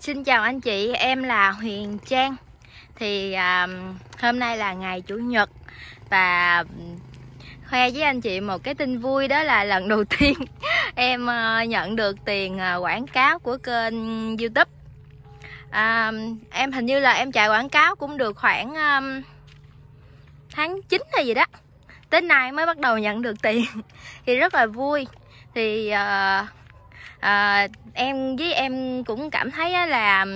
Xin chào anh chị, em là Huyền Trang. Thì à, hôm nay là ngày Chủ nhật và ừ, khoe với anh chị một cái tin vui đó là lần đầu tiên em à, nhận được tiền à, quảng cáo của kênh YouTube. À, em hình như là em chạy quảng cáo cũng được khoảng à, tháng 9 hay gì đó. Tới nay mới bắt đầu nhận được tiền thì rất là vui. Thì à, à, em với em cũng cảm thấy là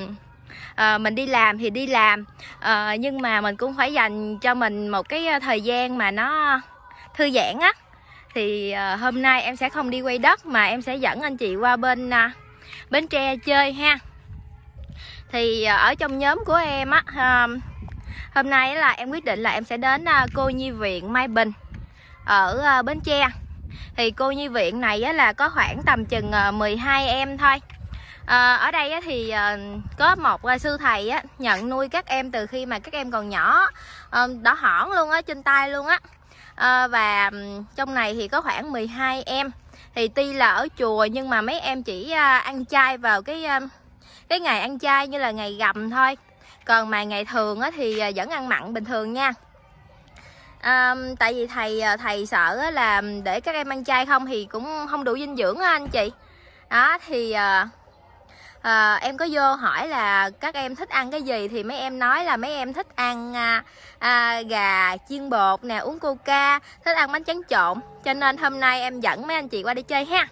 à, mình đi làm thì đi làm. À, nhưng mà mình cũng phải dành cho mình một cái thời gian mà nó thư giãn á. Thì à, hôm nay em sẽ không đi quay đất mà em sẽ dẫn anh chị qua bên à, bến tre chơi ha. Thì à, ở trong nhóm của em á à, hôm nay là em quyết định là em sẽ đến à, cô nhi viện Mai Bình ở à, Bến Tre thì cô nhi viện này á, là có khoảng tầm chừng ờ, 12 em thôi. À, ở đây á, thì à, có một à, sư thầy á, nhận nuôi các em từ khi mà các em còn nhỏ à, đỏ hỏn luôn á trên tay luôn á. À, và trong này thì có khoảng 12 em. Thì tuy là ở chùa nhưng mà mấy em chỉ à, ăn chay vào cái à, cái ngày ăn chay như là ngày gầm thôi. Còn mà ngày thường á, thì à, vẫn ăn mặn bình thường nha à, tại vì thầy ờ, thầy sợ là để các em ăn chay không thì cũng không đủ dinh dưỡng á anh chị. Đó thì à, à, em có vô hỏi là các em thích ăn cái gì thì mấy em nói là mấy em thích ăn à, à, gà chiên bột nè uống coca thích ăn bánh tráng trộn. Cho nên hôm nay em dẫn mấy anh chị qua đi chơi ha.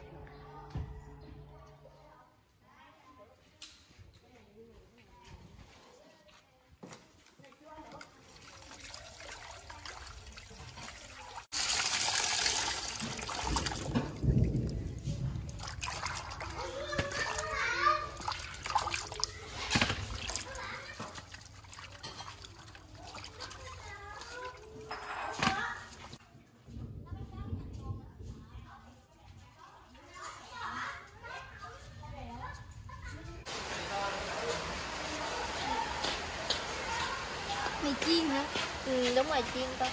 Ngoài đúng rồi chiên con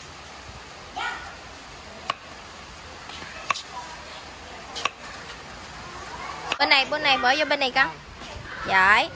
bên này bên này bỏ vô bên này con. Giỏi.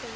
so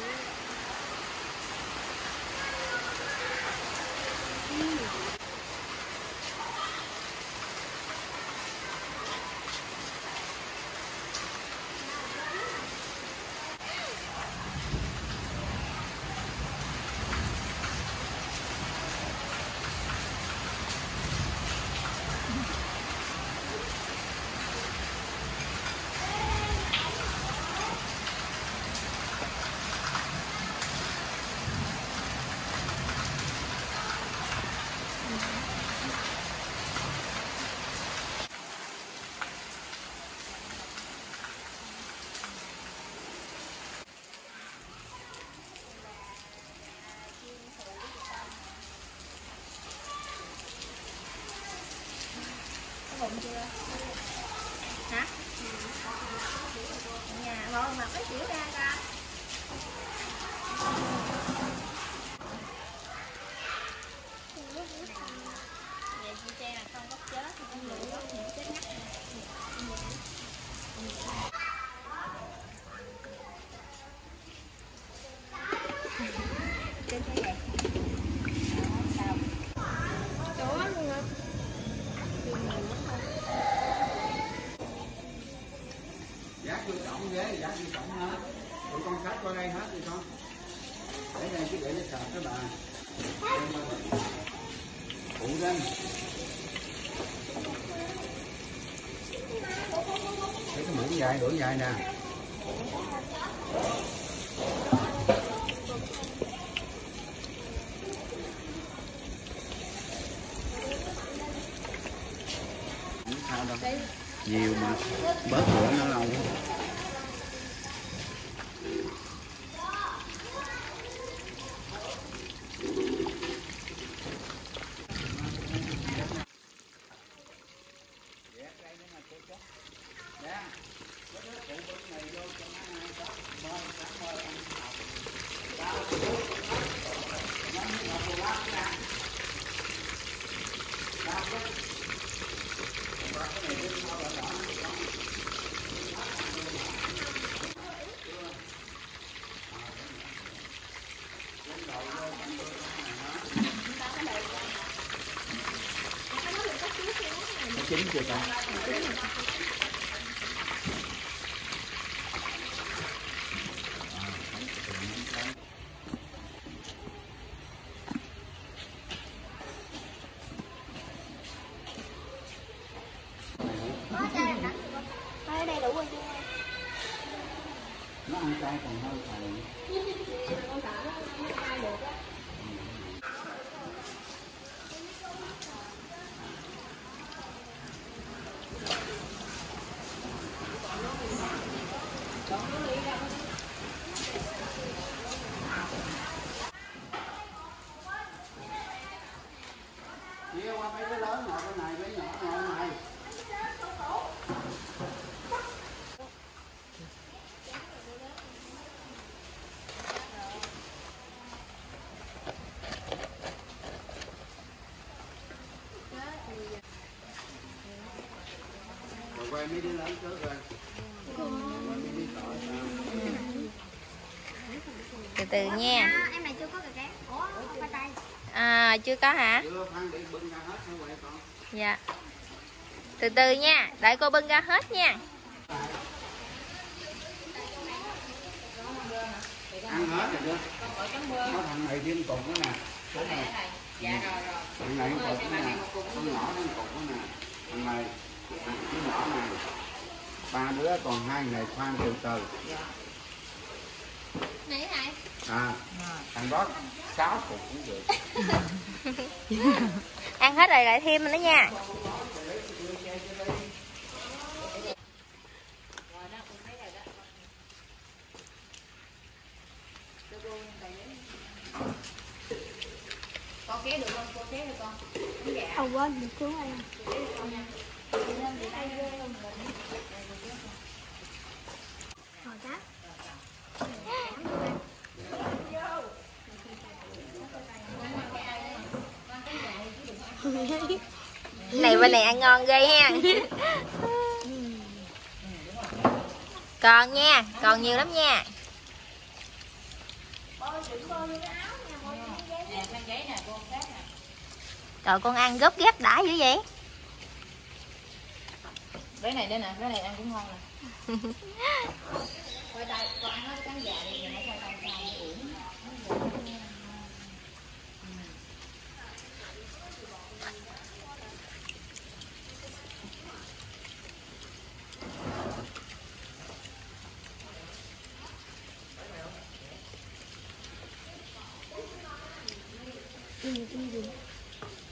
bụng chưa? Hả? Ừ. Nhà ngon mà cái chịu ra ra vậy chị tre là không gốc chết thì con lựa gốc những chết ngắt trên thế này sao Chỗ luôn hả? Dắt vô cổng ghế dắt vô cổng hết. Tụi con khách qua đây hết đi con. Để đây chứ để nó sợ các bà phụ lên để cái muỗng dài đuổi dài nè. Sao đâu. Nhiều mà. Bớt bữa nó lâu chín chưa con đây đủ rồi chưa? nó ăn cay còn hơn thầy chia qua mấy cái lớn ngồi cái này mấy nhỏ ngồi cái này rồi lớn trước rồi từ từ nha. À, em này chưa có cà rán. À, chưa có hả? Chưa phan để bưng ra hết không vậy con dạ. Từ từ nha đợi cô bưng ra hết nha. Ăn hết rồi. Chưa có thằng này thêm cục nữa nè. Thằng này thằng này cục nữa nè con nhỏ nó cục nữa nè. Thằng này. thằng cái nhỏ này ba đứa còn hai người khoan từ từ. Này này. à thằng đó sáu cục cũng được. Ăn hết rồi lại thêm nữa nha. Con kéo được không? Cô kéo được con Không quên được xuống đây. Này, bên này ăn ngon ghê ha. Còn nha, còn nhiều lắm nha. Trời, con ăn gấp ghép đã dữ vậy? Cái này đây nè cái này ăn cũng ngon nè. Khoai tây con ăn hết cắn già đi rồi nó tây sao nó uổng.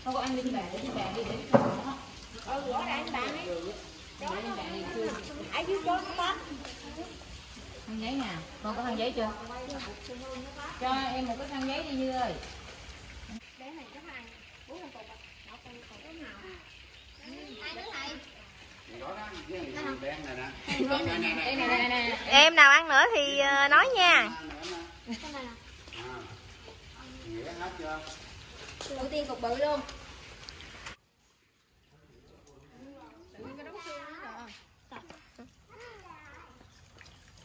Không có ăn lên bàn để trên bàn đi để cho nó ừ bỏ ra trên bàn đi khăn giấy nè. Con có khăn giấy chưa? Cho em một cái khăn giấy đi như ơi. Em nào ăn nữa thì ờ, nói nha. Đầu tiên cục bự luôn.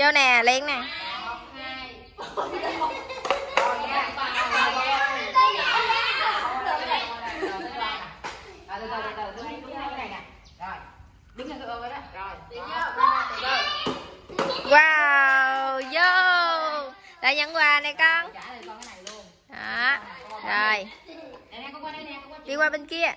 vô nè liền nè. Wow, vô. Đã nhận quà này con. Đó, rồi. Đi qua bên kia.